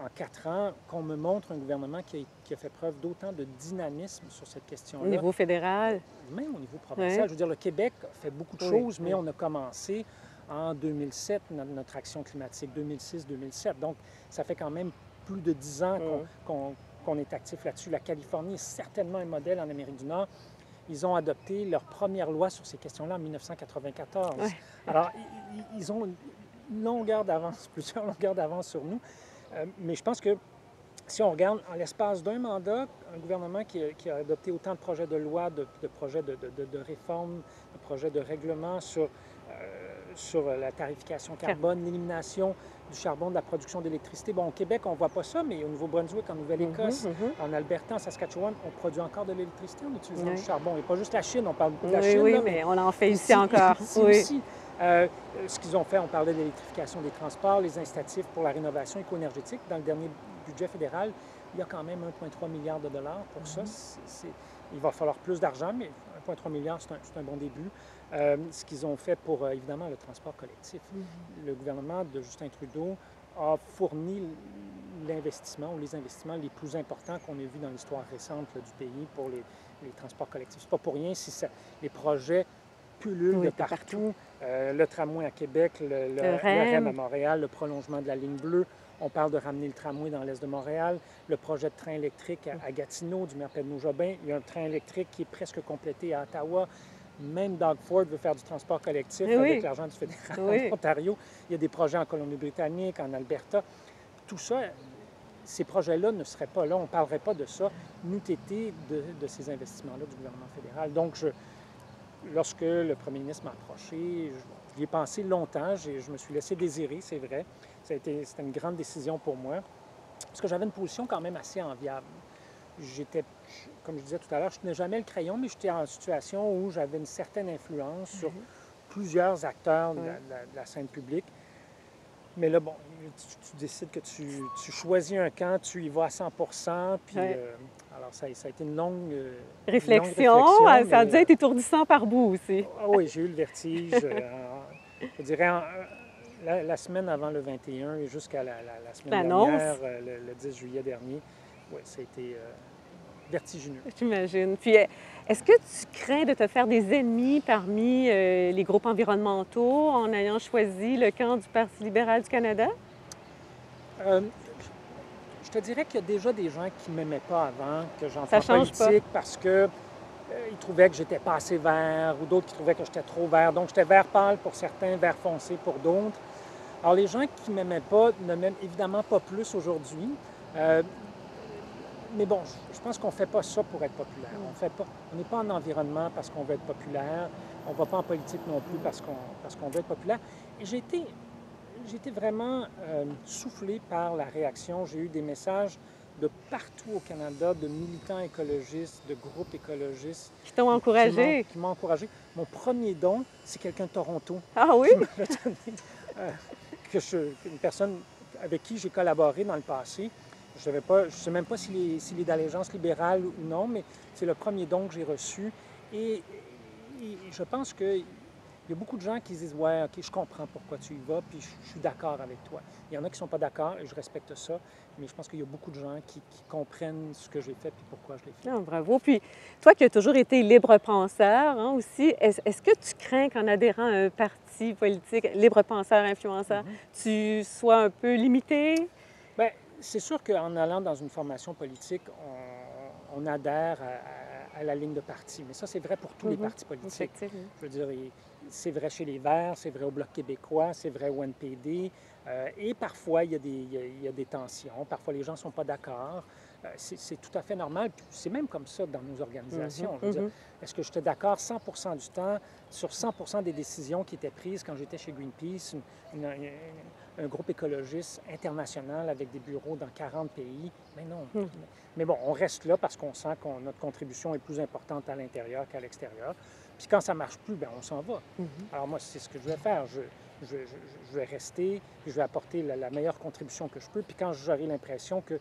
En quatre ans, qu'on me montre un gouvernement qui a, qui a fait preuve d'autant de dynamisme sur cette Au question-là, niveau fédéral? même au niveau provincial. Je veux dire, le Québec fait beaucoup de Oui, choses, mais on a commencé en 2007, notre, notre action climatique, 2006-2007. Donc, ça fait quand même plus de dix ans qu'on Mhm. qu'on- est actif là-dessus. La Californie est certainement un modèle en Amérique du Nord. Ils ont adopté leur première loi sur ces questions-là en 1994. Ouais. Alors, i- i- ils ont une longueur d'avance, plusieurs longueurs d'avance sur nous. Euh, mais je pense que si on regarde en l'espace d'un mandat, un gouvernement qui a, qui a adopté autant de projets de loi, de, de projets de, de, de, réforme, de projets de règlement sur, euh, sur la tarification carbone, l'élimination du charbon de la production d'électricité. Bon, au Québec, on ne voit pas ça, mais au Nouveau-Brunswick, en Nouvelle-Écosse, Mhm, mhm. en Alberta, en Saskatchewan, on produit encore de l'électricité en utilisant Oui. du charbon. Et pas juste la Chine, on parle beaucoup de la Oui, Chine. oui, là, mais on en fait ici, encore. ici oui. aussi. Euh, ce qu'ils ont fait, on parlait de l'électrification des transports, les incitatifs pour la rénovation éco-énergétique. Dans le dernier budget fédéral, il y a quand même 1,3 milliard de dollars pour ça. C'est- il va falloir plus d'argent, mais 1,3 milliard, c'est un, bon début. Euh, ce qu'ils ont fait pour, euh, évidemment, le transport collectif. Le gouvernement de Justin Trudeau a fourni l'investissement ou les investissements les plus importants qu'on ait vus dans l'histoire récente là, du pays pour les, les transports collectifs. C'est pas pour rien si ça- les projets Oui, de partout. partout. Euh, le tramway à Québec, le, le- Le le REM. À Montréal, le prolongement de la ligne bleue. On parle de ramener le tramway dans l'est de Montréal, le projet de train électrique à, à Gatineau, du maire Pedro Jobin. Il y a un train électrique qui est presque complété à Ottawa. Même Doug Ford veut faire du transport collectif oui. avec l'argent du fédéral Oui. en Ontario. Il y a des projets en Colombie-Britannique, en Alberta. Tout ça, ces projets-là ne seraient pas là. On ne parlerait pas de ça, n'eût été de, de ces investissements-là du gouvernement fédéral. Donc, je, lorsque le premier ministre m'a approché, je- j'y ai pensé longtemps. Je me suis laissé désirer, c'est vrai. C'était une grande décision pour moi. Parce que j'avais une position quand même assez enviable. J'étais, comme je disais tout à l'heure, je tenais jamais le crayon, mais j'étais en situation où j'avais une certaine influence sur plusieurs acteurs la- de la scène publique. Mais là, bon, tu, tu décides que tu, tu choisis un camp, tu y vas à 100% puis Ouais. euh, alors ça, ça a été une longue, euh, une longue Réflexion, ah, ça a dû être étourdissant par bout aussi. Ah oui, j'ai eu le vertige. euh, en- je dirais en- la, la semaine avant le 21 et jusqu'à la, la- la semaine dernière, euh, le, le 10 juillet dernier. Oui, ça a été euh, vertigineux. J'imagine. Puis, euh, est-ce que tu crains de te faire des ennemis parmi euh, les groupes environnementaux en ayant choisi le camp du Parti libéral du Canada? Euh, je te dirais qu'il y a déjà des gens qui ne m'aimaient pas avant, que pas. politique parce que euh, ils trouvaient que j'étais pas assez vert ou d'autres qui trouvaient que j'étais trop vert. Donc, j'étais vert pâle pour certains, vert foncé pour d'autres. Alors, les gens qui ne m'aimaient pas ne m'aiment évidemment pas plus aujourd'hui. Mais bon, je, pense qu'on ne fait pas ça pour être populaire. On fait pas, on n'est pas en environnement parce qu'on veut être populaire. On ne va pas en politique non plus parce qu'on parce qu'on veut être populaire. Et j'ai été, été vraiment euh, soufflé par la réaction. J'ai eu des messages de partout au Canada, de militants écologistes, de groupes écologistes. Qui t'ont encouragé? Qui m'ont encouragé. Mon premier don, c'est quelqu'un de Toronto Ah oui? qui euh, que je- une personne avec qui j'ai collaboré dans le passé. Je ne sais même pas s'il est, s'il est d'allégeance libérale ou non, mais c'est le premier don que j'ai reçu. Et, et je pense qu'il y a beaucoup de gens qui se disent Ouais, OK, je comprends pourquoi tu y vas, puis je, je suis d'accord avec toi. Il y en a qui ne sont pas d'accord et je respecte ça, mais je pense qu'il y a beaucoup de gens qui, qui comprennent ce que j'ai fait puis pourquoi je l'ai fait. Ah, bravo. Puis, toi qui as toujours été libre penseur hein, aussi, est-ce est-ce que tu crains qu'en adhérant à un parti politique, libre penseur, influenceur, Mhm. tu sois un peu limité? C'est sûr qu'en allant dans une formation politique, on, on adhère à, à- à la ligne de parti. Mais ça, c'est vrai pour tous les Mhm. partis politiques. Je veux dire, c'est vrai chez les Verts, c'est vrai au Bloc québécois, c'est vrai au NPD. euh, et parfois, il y, a des, il y a- il y a des tensions. Parfois, les gens ne sont pas d'accord. Euh, c'est tout à fait normal. C'est même comme ça dans nos organisations. Je veux dire, Mhm. est-ce que j'étais d'accord 100% du temps sur 100% des décisions qui étaient prises quand j'étais chez Greenpeace, une- une- un, un groupe écologiste international avec des bureaux dans 40 pays? Mais non. Mhm. Mais bon, on reste là parce qu'on sent que notre contribution est plus importante à l'intérieur qu'à l'extérieur. Puis quand ça ne marche plus, ben on s'en va. Mhm. Alors moi, c'est ce que je vais faire. Je, je, je- je vais rester, je vais apporter la, la meilleure contribution que je peux. Puis quand j'aurai l'impression que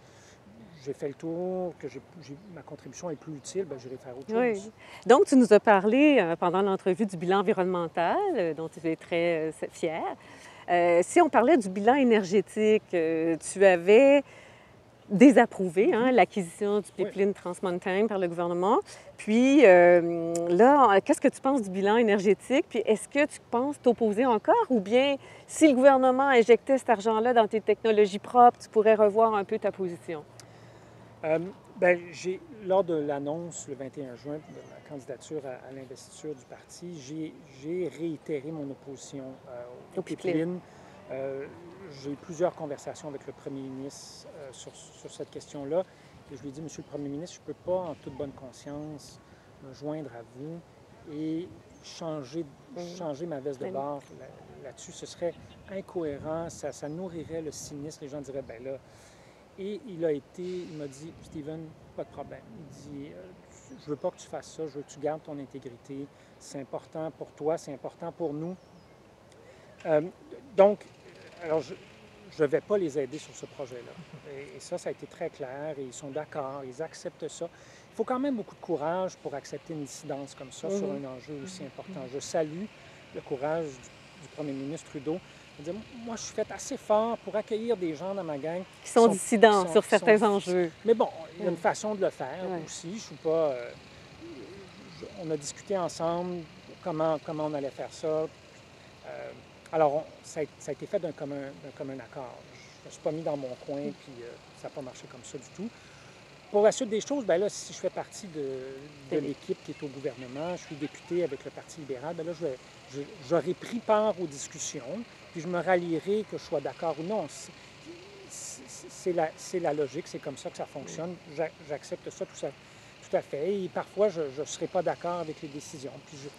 j'ai fait le tour, que ma contribution est plus utile, ben, j'irai faire autre Oui. chose. Donc, tu nous as parlé euh, pendant l'entrevue du bilan environnemental, euh, dont tu es très euh, fier. Euh, si on parlait du bilan énergétique, euh, tu avais désapprouvé hein, l'acquisition du Oui. pipeline Transmountain par le gouvernement. Puis euh, là, qu'est-ce que tu penses du bilan énergétique? Puis est-ce que tu penses t'opposer encore? Ou bien, si le gouvernement injectait cet argent-là dans tes technologies propres, tu pourrais revoir un peu ta position? Ben, j'ai, lors de l'annonce le 21 juin de ma candidature à, à l'investiture du parti, j'ai, j'ai réitéré mon opposition euh, au, Au pipeline. pipeline. Euh, j'ai eu plusieurs conversations avec le premier ministre euh, sur, sur cette question-là. Et je lui ai dit, Monsieur le Premier ministre, je ne peux pas, en toute bonne conscience, me joindre à vous et changer, changer ma veste de bord là- là-dessus. Ce serait incohérent, ça, ça nourrirait le cynisme. Les gens diraient, ben là, et il a été, il m'a dit, Steven, pas de problème. Il dit, euh, je veux pas que tu fasses ça, je veux que tu gardes ton intégrité. C'est important pour toi, c'est important pour nous. Euh, donc, alors je ne vais pas les aider sur ce projet-là. Et, et ça, ça a été très clair et ils sont d'accord, ils acceptent ça. Il faut quand même beaucoup de courage pour accepter une dissidence comme ça sur Mhm. un enjeu aussi important. Je salue le courage du, du premier ministre Trudeau. Dire, moi, je suis fait assez fort pour accueillir des gens dans ma gang Qui sont, Sont- dissidents qui sont- sur certains sont- enjeux. mais bon, il y a une Mm. façon de le faire Ouais. aussi. Je suis pas. euh, je- on a discuté ensemble comment, comment on allait faire ça. Euh, alors, on- ça, a, ça a été fait d'un commun, accord. Je ne me suis pas mis dans mon coin, puis euh, ça n'a pas marché comme ça du tout. Pour la suite des choses, ben là, si je fais partie de, l'équipe qui est au gouvernement, je suis député avec le Parti libéral, ben là, je vais- je- j'aurai pris part aux discussions, puis je me rallierai que je sois d'accord ou non. C'est- la, logique, c'est comme ça que ça fonctionne. J'a- J'accepte ça tout, ça tout à fait. Et parfois, je ne serai pas d'accord avec les décisions, puis je,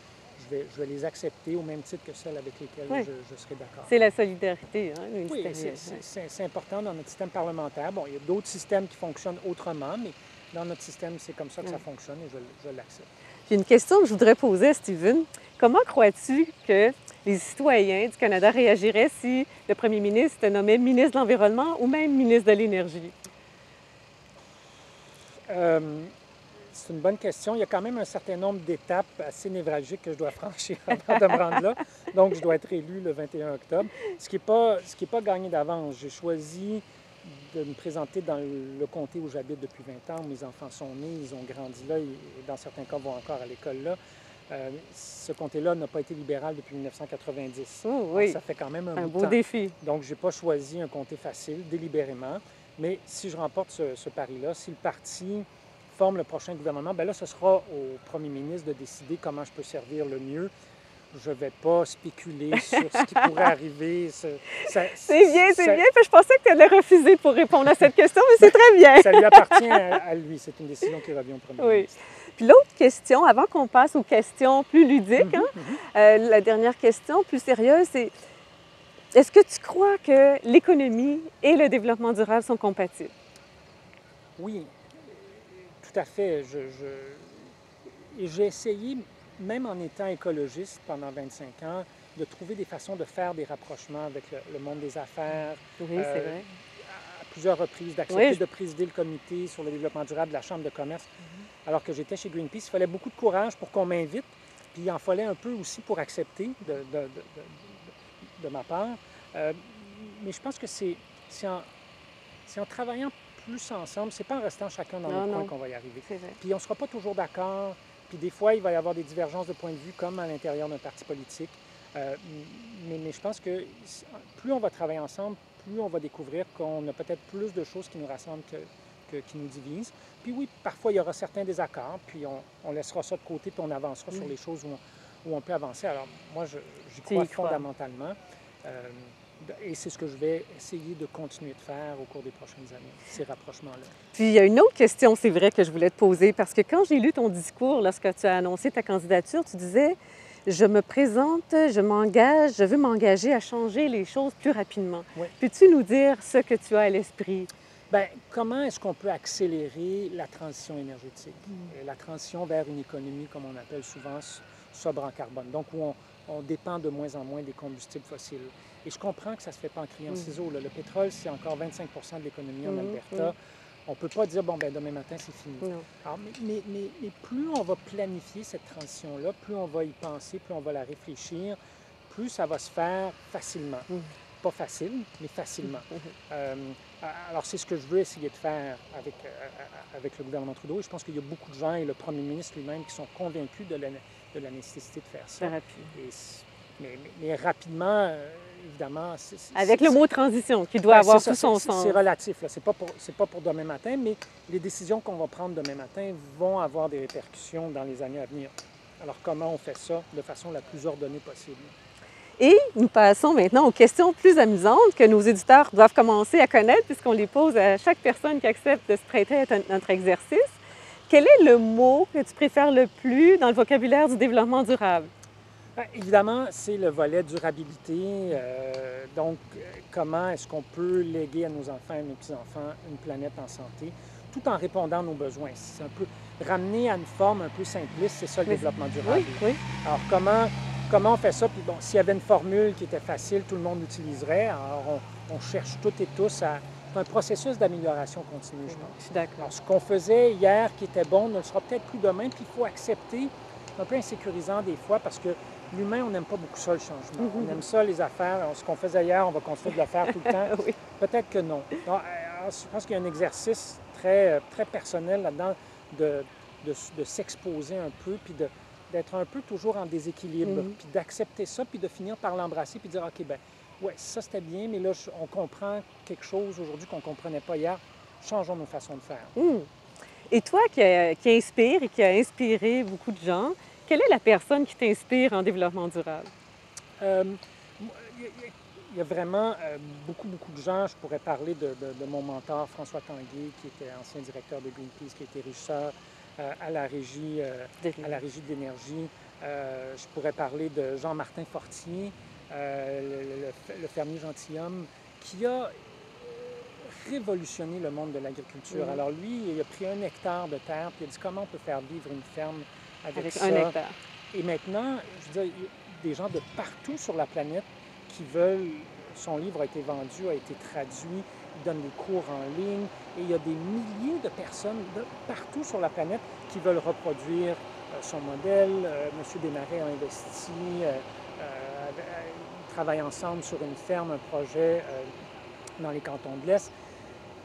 je vais, je vais les accepter au même titre que celles avec lesquelles Oui. je, je serai d'accord. C'est la solidarité hein, Oui, c'est- important dans notre système parlementaire. Bon, il y a d'autres systèmes qui fonctionnent autrement, mais dans notre système, c'est comme ça que ça fonctionne et je l'accepte. Une question que je voudrais poser à Steven, comment crois-tu que les citoyens du Canada réagiraient si le premier ministre était nommé ministre de l'Environnement ou même ministre de l'Énergie? Euh, c'est une bonne question. Il y a quand même un certain nombre d'étapes assez névralgiques que je dois franchir avant de me rendre là. Donc, je dois être élu le 21 octobre, ce qui n'est pas, pas gagné d'avance. J'ai choisi de me présenter dans le comté où j'habite depuis 20 ans. Mes enfants sont nés, ils ont grandi là et dans certains cas vont encore à l'école là. Euh, ce comté-là n'a pas été libéral depuis 1990. Oh, oui. ça fait quand même un, Un bout beau temps. défi. Donc, je n'ai pas choisi un comté facile, délibérément. Mais si je remporte ce, ce pari-là, si le parti forme le prochain gouvernement, bien là, ce sera au premier ministre de décider comment je peux servir le mieux. Je ne vais pas spéculer sur ce qui pourrait arriver. C'est bien, c'est bien. Puis je pensais que tu allais refuser pour répondre à cette question, mais c'est très bien. Ça lui appartient à, à lui. C'est une décision qui revient au premier Oui. ministre. Puis l'autre question, avant qu'on passe aux questions plus ludiques, Mhm, hein, mhm. euh, la dernière question plus sérieuse, c'est est-ce que tu crois que l'économie et le développement durable sont compatibles? Oui, tout à fait. Je, je- Et j'ai essayé, même en étant écologiste pendant 25 ans, de trouver des façons de faire des rapprochements avec le, le monde des affaires, Oui, Euh, c'est vrai. à plusieurs reprises, d'accepter Oui, je- de présider le comité sur le développement durable de la Chambre de commerce. Alors que j'étais chez Greenpeace, il fallait beaucoup de courage pour qu'on m'invite, puis il en fallait un peu aussi pour accepter de, de- de- de- de ma part. Euh, mais je pense que c'est c'est en, c'est en travaillant plus ensemble, c'est pas en restant chacun dans notre coin qu'on va y arriver. C'est vrai. Puis on ne sera pas toujours d'accord. Puis des fois, il va y avoir des divergences de point de vue, comme à l'intérieur d'un parti politique. Euh, mais, mais je pense que plus on va travailler ensemble, plus on va découvrir qu'on a peut-être plus de choses qui nous rassemblent que, que- qui nous divisent. Puis oui, parfois, il y aura certains désaccords, puis on, on laissera ça de côté, puis on avancera sur les choses où on, où on peut avancer. Alors moi, je- j'y crois. fondamentalement. Euh, et c'est ce que je vais essayer de continuer de faire au cours des prochaines années, ces rapprochements-là. Puis il y a une autre question, c'est vrai, que je voulais te poser, parce que quand j'ai lu ton discours lorsque tu as annoncé ta candidature, tu disais Je me présente, je m'engage, je veux m'engager à changer les choses plus rapidement. Oui. Peux-tu nous dire ce que tu as à l'esprit? Bien, comment est-ce qu'on peut accélérer la transition énergétique, et la transition vers une économie, comme on appelle souvent, sobre en carbone, donc où on, on dépend de moins en moins des combustibles fossiles. Et je comprends que ça ne se fait pas en criant Mm. ciseaux. là. Le pétrole, c'est encore 25% de l'économie en Mm, Alberta. On ne peut pas dire, bon, ben demain matin, c'est fini. Alors, mais, mais- mais- mais plus on va planifier cette transition-là, plus on va y penser, plus on va la réfléchir, plus ça va se faire facilement. Pas facile, mais facilement. Euh, alors, c'est ce que je veux essayer de faire avec, euh, avec le gouvernement Trudeau. Et je pense qu'il y a beaucoup de gens, et le premier ministre lui-même, qui sont convaincus de la, de la nécessité de faire ça. Et mais, rapidement, euh, évidemment... Avec le mot transition, qui doit ben, avoir tout ça, son sens. C'est relatif. Ce n'est pas, pour- c'est pas pour demain matin, mais les décisions qu'on va prendre demain matin vont avoir des répercussions dans les années à venir. Alors, comment on fait ça de façon la plus ordonnée possible? Et nous passons maintenant aux questions plus amusantes que nos éditeurs doivent commencer à connaître puisqu'on les pose à chaque personne qui accepte de se prêter à notre exercice. Quel est le mot que tu préfères le plus dans le vocabulaire du développement durable? Ben, évidemment, c'est le volet durabilité. euh, donc, euh, comment est-ce qu'on peut léguer à nos enfants et à nos petits-enfants une planète en santé, tout en répondant à nos besoins. C'est un peu ramener à une forme un peu simpliste, c'est ça le Oui. développement durable. Oui, oui. Alors, comment, comment on fait ça? Puis bon, s'il y avait une formule qui était facile, tout le monde l'utiliserait. Alors, on, on cherche toutes et tous à... C'est un processus d'amélioration continue, je pense. Je suis d'accord. Alors, ce qu'on faisait hier qui était bon ne le sera peut-être plus demain, puis il faut accepter. C'est un peu insécurisant des fois parce que l'humain, on n'aime pas beaucoup ça, le changement. Mhm. On aime ça, les affaires. Alors, ce qu'on faisait hier, on va continuer de le faire tout le temps. oui. Peut-être que non. Alors, je pense qu'il y a un exercice très, euh, très personnel là-dedans de, de, de s'exposer un peu, puis d'être un peu toujours en déséquilibre, Mhm. puis d'accepter ça, puis de finir par l'embrasser, puis dire, OK, ben ouais, ça c'était bien, mais là, on comprend quelque chose aujourd'hui qu'on ne comprenait pas hier. Changeons nos façons de faire. Hmm. Et toi qui, a- qui inspire et qui a inspiré beaucoup de gens, quelle est la personne qui t'inspire en développement durable? Euh, il y a- vraiment euh, beaucoup, beaucoup de gens. Je pourrais parler de, de- de mon mentor, François Tanguay, qui était ancien directeur de Greenpeace, qui était régisseur euh, à la régie, à la régie de l'énergie. Je pourrais parler de Jean-Martin Fortier, le, le- le fermier gentilhomme, qui a révolutionné le monde de l'agriculture. Alors lui, il a pris un hectare de terre, puis il a dit comment on peut faire vivre une ferme avec, Avec ça. un hectare. Et maintenant, je veux dire, il y a des gens de partout sur la planète qui veulent. Son livre a été vendu, a été traduit, il donne des cours en ligne, et il y a des milliers de personnes de partout sur la planète qui veulent reproduire euh, son modèle. Euh, Monsieur Desmarais a investi, euh, euh, avec- ils travaillent ensemble sur une ferme, un projet euh, dans les cantons de l'Est.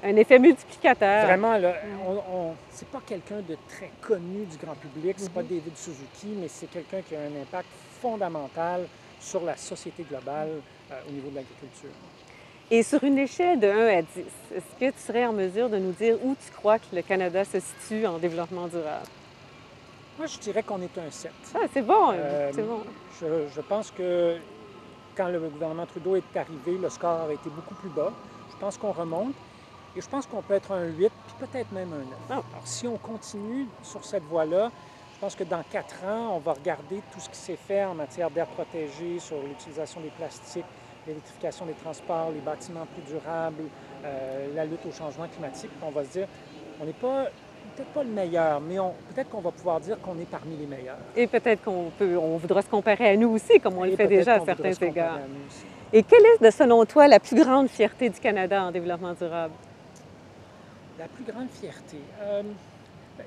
Un effet multiplicateur. Vraiment, là, on, on- c'est pas quelqu'un de très connu du grand public, c'est pas Mhm. David Suzuki, mais c'est quelqu'un qui a un impact fondamental sur la société globale euh, au niveau de l'agriculture. Et sur une échelle de 1 à 10, est-ce que tu serais en mesure de nous dire où tu crois que le Canada se situe en développement durable? Moi, je dirais qu'on est un 7. Ah, c'est bon, Euh, c'est bon. Je, je pense que quand le gouvernement Trudeau est arrivé, le score avait été beaucoup plus bas. Je pense qu'on remonte et je pense qu'on peut être un 8, puis peut-être même un 9. Ah. Alors, si on continue sur cette voie-là, je pense que dans quatre ans, on va regarder tout ce qui s'est fait en matière d'air protégé, sur l'utilisation des plastiques, l'électrification des transports, les bâtiments plus durables, euh, la lutte au changement climatique. On va se dire, on n'est pas, peut-être pas le meilleur, mais peut-être qu'on va pouvoir dire qu'on est parmi les meilleurs. Et peut-être qu'on peut, on voudra se comparer à nous aussi, comme on Et le fait déjà à certains égards. à. Et quelle est, selon toi, la plus grande fierté du Canada en développement durable? La plus grande fierté. euh, ben,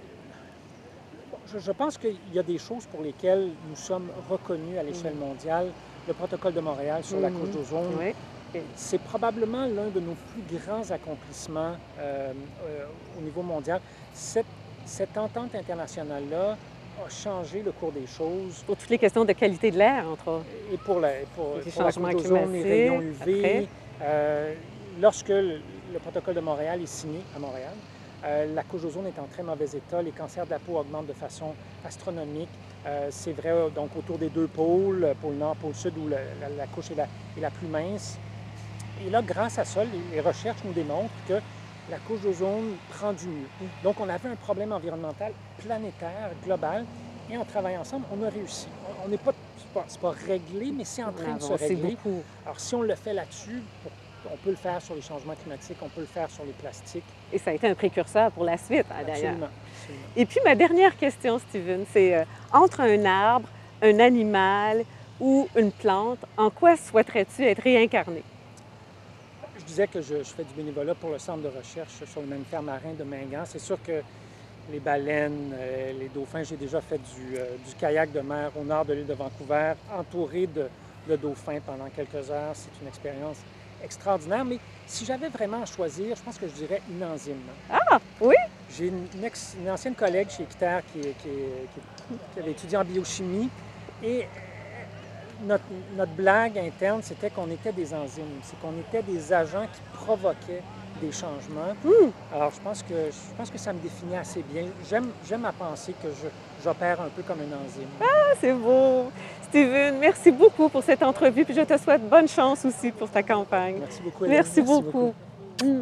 je, je pense qu'il y a des choses pour lesquelles nous sommes reconnus à l'échelle mondiale. Le protocole de Montréal sur la Mhm. couche d'ozone, Oui. c'est probablement l'un de nos plus grands accomplissements euh, euh, au niveau mondial. Cette, cette entente internationale-là a changé le cours des choses. Pour toutes les questions de qualité de l'air, entre autres. Et pour, la, pour, Les pour la changements couche d'ozone, les rayons UV, euh, lorsque le, le protocole de Montréal est signé à Montréal, euh, la couche d'ozone est en très mauvais état, les cancers de la peau augmentent de façon astronomique. Euh, c'est vrai euh, donc autour des deux pôles, pôle nord, pôle sud, où la, la- la couche est la, est la plus mince. Et là, grâce à ça, les, les recherches nous démontrent que la couche d'ozone prend du mieux. Donc, on avait un problème environnemental planétaire, global, et en travaillant ensemble, on a réussi. On- On n'est pas, c'est pas, réglé, mais c'est en train de se régler. beaucoup. Alors, si on le fait là-dessus, pour- on peut le faire sur les changements climatiques, on peut le faire sur les plastiques. Et ça a été un précurseur pour la suite, hein, d'ailleurs. Absolument. absolument. Et puis, ma dernière question, Steven, c'est euh, entre un arbre, un animal ou une plante, en quoi souhaiterais-tu être réincarné? Je disais que je, je fais du bénévolat pour le centre de recherche sur le mammifère marin de Mingan. C'est sûr que les baleines, euh, les dauphins, j'ai déjà fait du, euh, du kayak de mer au nord de l'île de Vancouver, entouré de, de dauphins pendant quelques heures. C'est une expérience extraordinaire. Mais si j'avais vraiment à choisir, je pense que je dirais une enzyme. Ah, oui? J'ai une, une ex- une ancienne collègue chez Icter qui, qui- qui- qui avait étudié en biochimie et euh, notre, notre blague interne, c'était qu'on était des enzymes, c'est qu'on était des agents qui provoquaient des changements. Hmm. Alors, je pense que, je pense que ça me définit assez bien. J'aime, j'aime à penser que j'opère un peu comme une enzyme. Ah, c'est beau! Steven, merci beaucoup pour cette entrevue, puis je te souhaite bonne chance aussi pour ta campagne. Merci beaucoup, Hélène. Merci, beaucoup. Mm.